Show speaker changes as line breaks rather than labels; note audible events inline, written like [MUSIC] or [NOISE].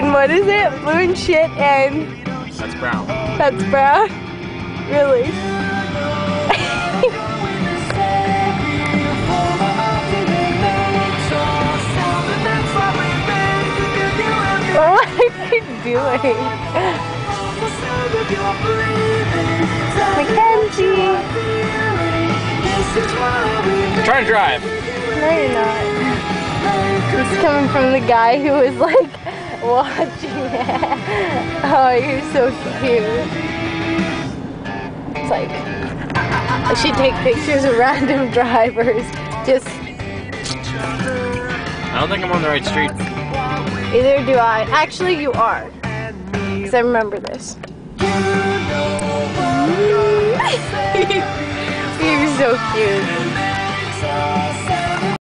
And what is it? Blue and shit and
That's brown.
that's brown? Really? [LAUGHS] what are you doing? Mackenzie!
I'm trying to drive.
No, you're not. Coming from the guy who was like [LAUGHS] watching it. Oh, you're so cute. It's like I should take pictures of random [LAUGHS] drivers. Just
I don't think I'm on the right street.
either do I. Actually, you are. Because I remember this. [LAUGHS] you're so cute.